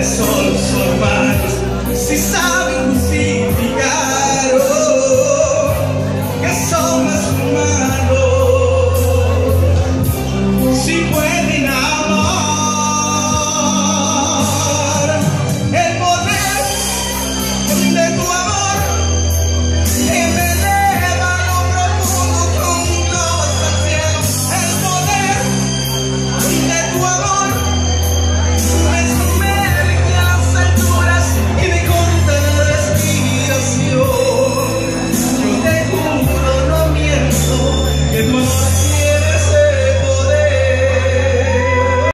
ustedes